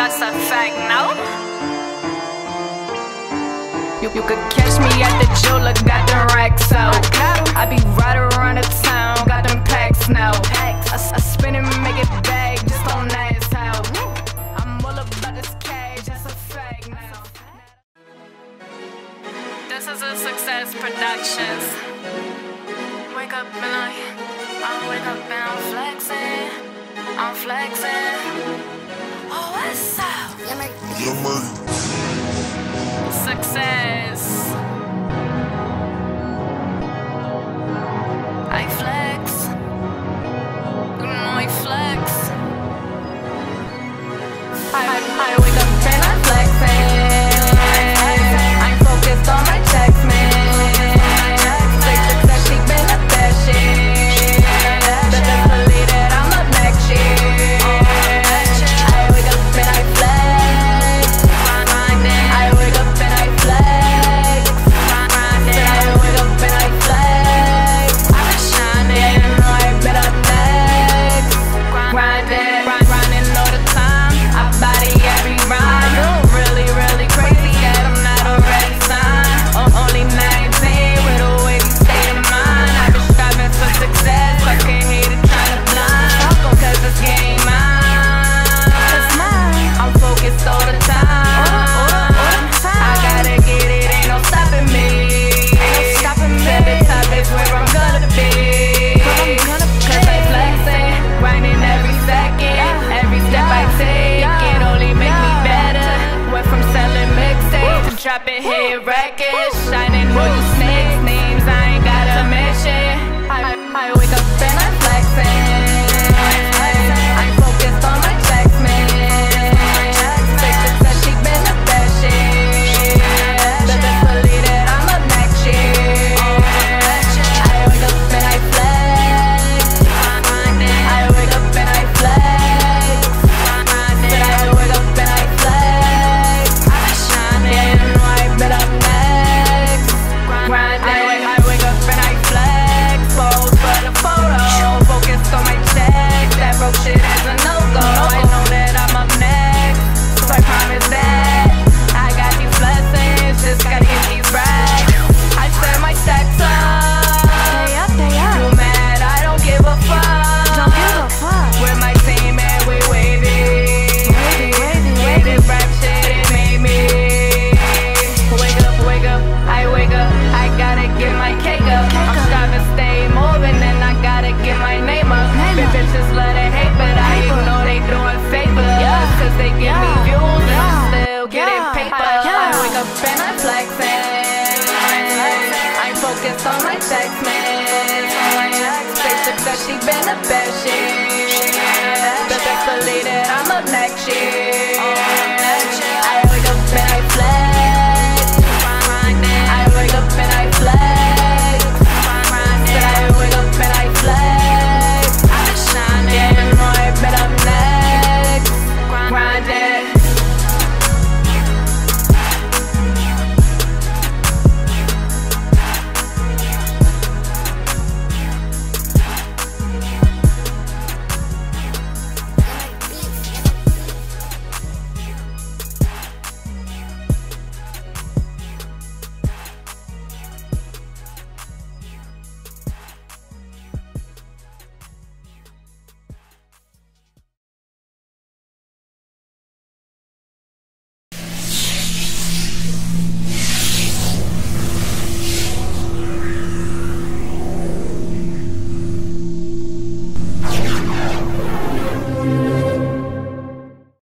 that's a fact, no? You, you could catch me at the jeweler, got them racks out. I be right around the town, got them packs now. I, I spin and make it back, just don't ask how. I'm all about this cage, that's a fact now. This is a success productions. Wake up and I, I wake up and I'm flexing, I'm flexing. Success. dropping hit records, shining on you. All my sex man. Text she been a bad shit.